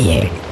here.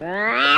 Wow.